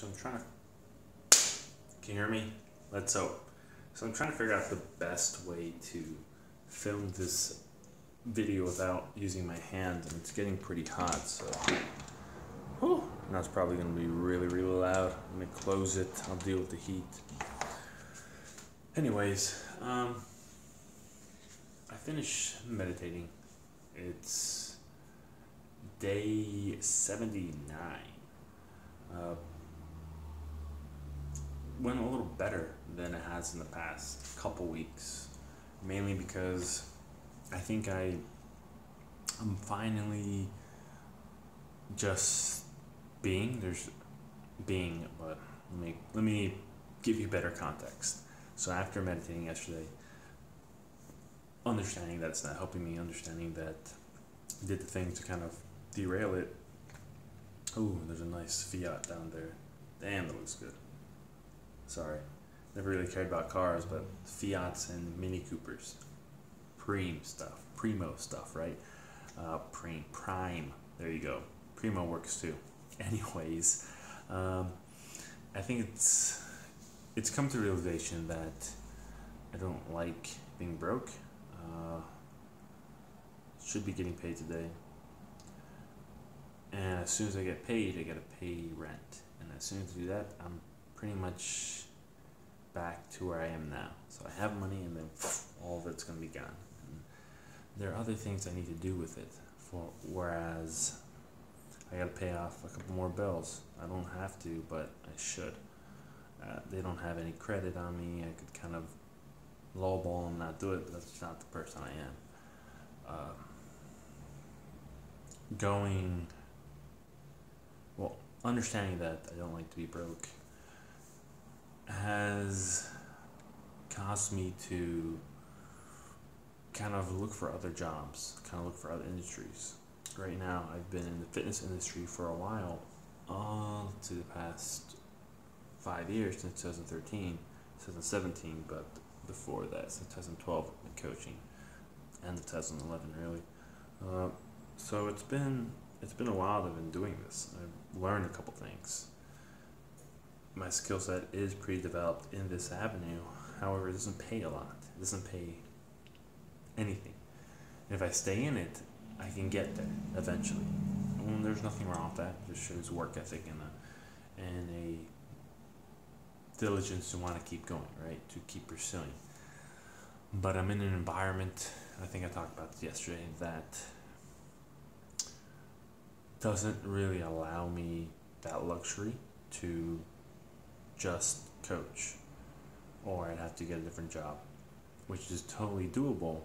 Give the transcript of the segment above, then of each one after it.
So I'm trying to. Can you hear me? Let's hope. So I'm trying to figure out the best way to film this video without using my hands, and it's getting pretty hot. So, whew, now probably going to be really, really loud. I'm going to close it. I'll deal with the heat. Anyways, um, I finished meditating. It's day 79. Uh, went a little better than it has in the past couple weeks, mainly because I think I I'm finally just being there's being but let me let me give you better context. So after meditating yesterday, understanding that it's not helping me, understanding that I did the thing to kind of derail it. Ooh, there's a nice Fiat down there. Damn, that looks good. Sorry. Never really cared about cars, but Fiats and Mini Coopers. Prime stuff. Primo stuff, right? Uh, Prime. Prime. There you go. Primo works too. Anyways, um, I think it's it's come to realization that I don't like being broke. Uh, should be getting paid today. And as soon as I get paid, I gotta pay rent. And as soon as I do that, I'm pretty much back to where I am now. So I have money, and then all of it's gonna be gone. And there are other things I need to do with it. For whereas I gotta pay off a couple more bills. I don't have to, but I should. Uh, they don't have any credit on me. I could kind of lowball and not do it, but that's not the person I am. Uh, going, well, understanding that I don't like to be broke has caused me to kind of look for other jobs, kind of look for other industries. Right now, I've been in the fitness industry for a while, all to the past five years since 2013, 2017, but before that, since 2012, I've been coaching, and 2011 really. Uh, so it's been it's been a while that I've been doing this. I've learned a couple things. My skill set is pretty developed in this avenue. However, it doesn't pay a lot. It doesn't pay anything. And if I stay in it, I can get there eventually. And there's nothing wrong with that. It just shows work ethic and a and a diligence to want to keep going, right? To keep pursuing. But I'm in an environment. I think I talked about yesterday that doesn't really allow me that luxury to just coach, or I'd have to get a different job, which is totally doable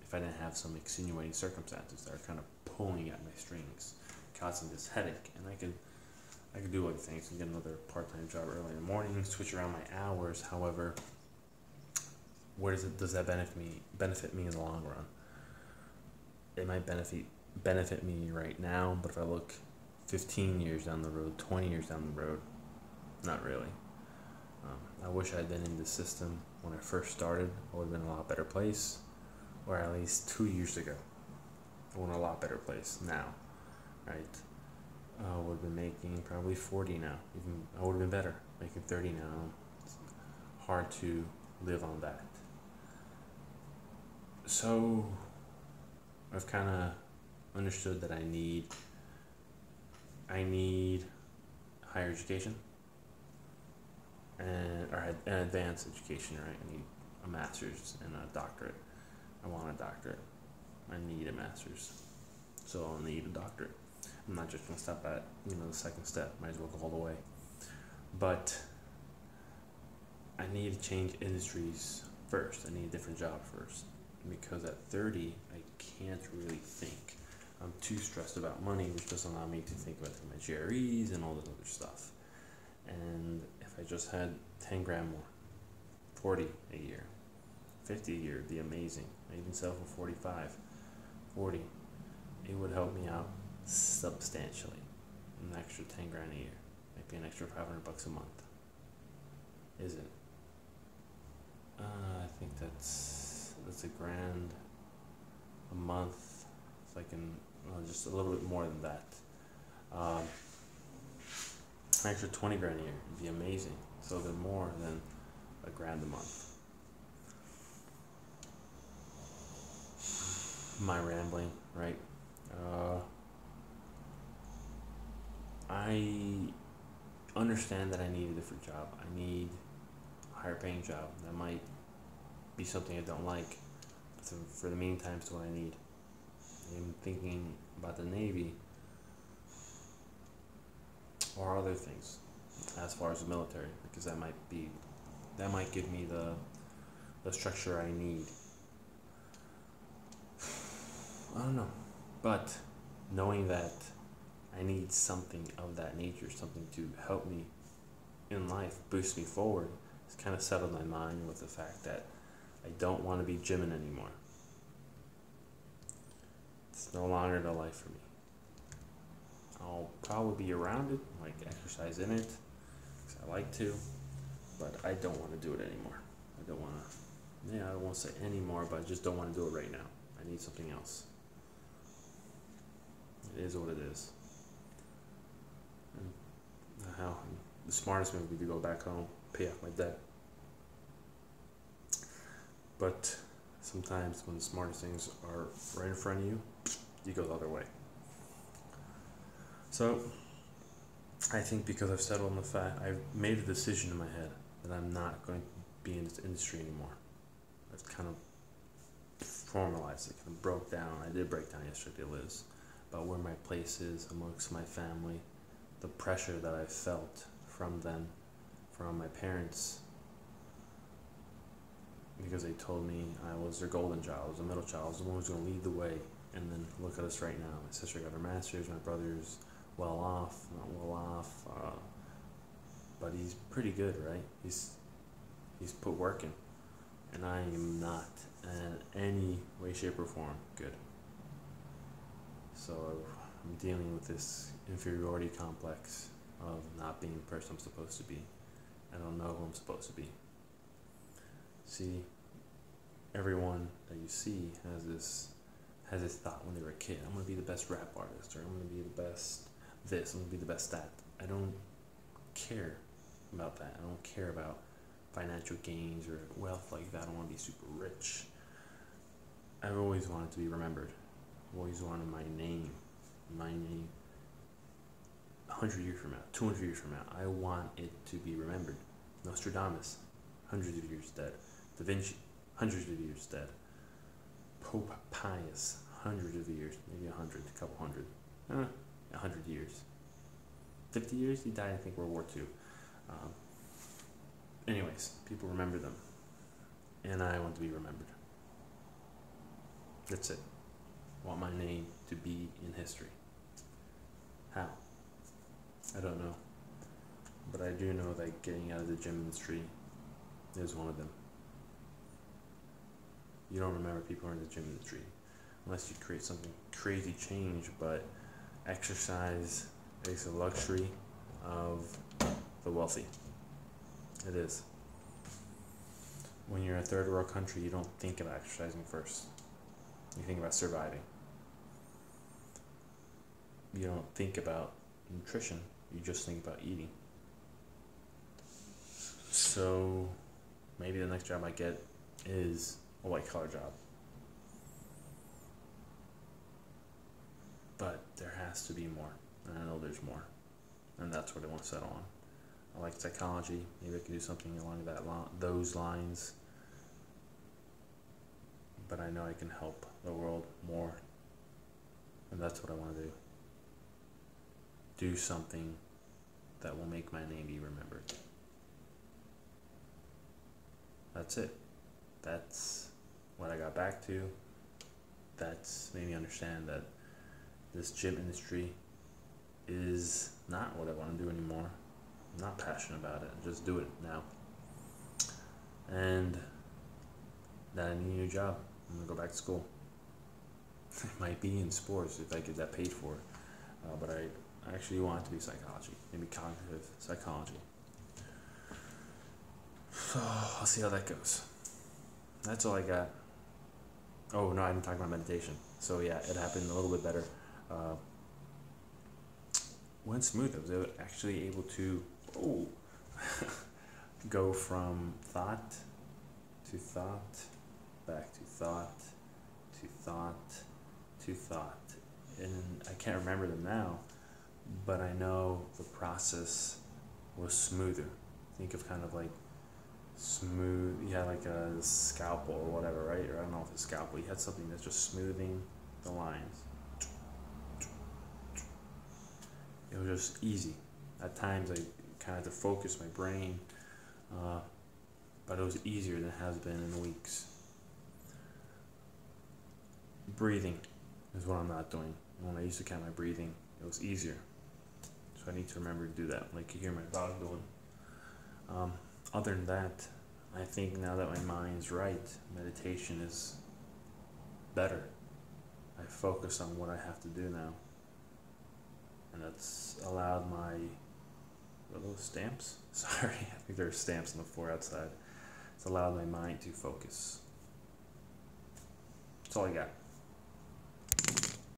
if I didn't have some extenuating circumstances that are kind of pulling at my strings, causing this headache. And I could, I could do other things and get another part-time job early in the morning, switch around my hours. However, where does it does that benefit me? Benefit me in the long run? It might benefit benefit me right now, but if I look 15 years down the road, 20 years down the road, not really. Um, I wish I'd been in the system when I first started. I would have been in a lot better place, or at least two years ago. I in a lot better place now, right? I would have been making probably 40 now. Even I would have been better, making 30 now. It's hard to live on that. So I've kind of understood that I need I need higher education and or an advanced education, right? I need a master's and a doctorate. I want a doctorate. I need a master's, so I'll need a doctorate. I'm not just gonna stop at you know the second step. Might as well go all the way. But I need to change industries first. I need a different job first because at 30 I can't really think. I'm too stressed about money, which doesn't allow me to think about my GREs and all this other stuff. And if I just had 10 grand more, 40 a year, 50 a year would be amazing. I even sell for 45, 40. It would help me out substantially. An extra 10 grand a year, maybe an extra 500 bucks a month. Is it? Uh, I think that's that's a grand a month. If I can, well, just a little bit more than that. Um, an extra 20 grand a year It'd be amazing. It's a little bit more than a grand a month. My rambling, right? Uh, I understand that I need a different job. I need a higher paying job. That might be something I don't like. But for the meantime, it's what I need. I'm thinking about the Navy or other things as far as the military because that might be that might give me the the structure I need. I don't know. But knowing that I need something of that nature, something to help me in life, boost me forward, it's kind of settled my mind with the fact that I don't want to be gymming anymore. It's no longer the life for me. I'll probably be around it, like exercise in it, because I like to, but I don't want to do it anymore. I don't want to, yeah, I don't want to say anymore, but I just don't want to do it right now. I need something else. It is what it is. And how the smartest move would be to go back home, pay off my debt. But sometimes when the smartest things are right in front of you, you go the other way. So I think because I've settled on the fact, I've made a decision in my head that I'm not going to be in this industry anymore. I've kind of formalized it, kind of broke down. I did break down yesterday, Liz, about where my place is amongst my family, the pressure that I felt from them, from my parents, because they told me I was their golden child, I was the middle child, I was the one who was going to lead the way. And then look at us right now. My sister got her master's, my brother's well off, not well off, uh, but he's pretty good, right? He's he's put work in, and I am not in any way, shape, or form good. So I'm dealing with this inferiority complex of not being the person I'm supposed to be. I don't know who I'm supposed to be. See, everyone that you see has this has this thought when they were a kid. I'm gonna be the best rap artist, or I'm gonna be the best this, I'm gonna be the best at. I don't care about that. I don't care about financial gains or wealth like that. I don't want to be super rich. I've always wanted to be remembered. I've always wanted my name, my name. 100 years from now, 200 years from now, I want it to be remembered. Nostradamus, hundreds of years dead. Da Vinci, hundreds of years dead. Pope Pius, hundreds of years, maybe a hundred, a couple hundred. Uh, 100 years. 50 years? He died, I think, World War II. Um, anyways, people remember them. And I want to be remembered. That's it. I want my name to be in history. How? I don't know. But I do know that getting out of the gym industry is one of them. You don't remember people are in the gym industry unless you create something crazy change, but exercise is a luxury of the wealthy. It is. When you're in a third world country, you don't think about exercising first. You think about surviving. You don't think about nutrition, you just think about eating. So maybe the next job I get is a white collar job. but has to be more. And I know there's more. And that's what I want to settle on. I like psychology. Maybe I can do something along that those lines. But I know I can help the world more. And that's what I want to do. Do something that will make my name be remembered. That's it. That's what I got back to. That's made me understand that this gym industry is not what I want to do anymore. I'm not passionate about it. Just do it now. And that I need a new job. I'm gonna go back to school. it might be in sports if I get that paid for. Uh, but I actually want it to be psychology, maybe cognitive psychology. So I'll see how that goes. That's all I got. Oh no, I didn't talk about meditation. So yeah, it happened a little bit better uh, went smooth. I was actually able to oh, go from thought to thought, back to thought, to thought, to thought. And I can't remember them now, but I know the process was smoother. Think of kind of like smooth, you had like a scalpel or whatever, right? Or I don't know if it's a scalpel, you had something that's just smoothing the lines. It was just easy. At times I kind of had to focus my brain, uh, but it was easier than it has been in weeks. Breathing is what I'm not doing. When I used to count my breathing, it was easier. So I need to remember to do that, like you hear my dog doing. Um, other than that, I think now that my mind's right, meditation is better. I focus on what I have to do now. And that's allowed my. Are those stamps? Sorry, I think there are stamps on the floor outside. It's allowed my mind to focus. That's all I got.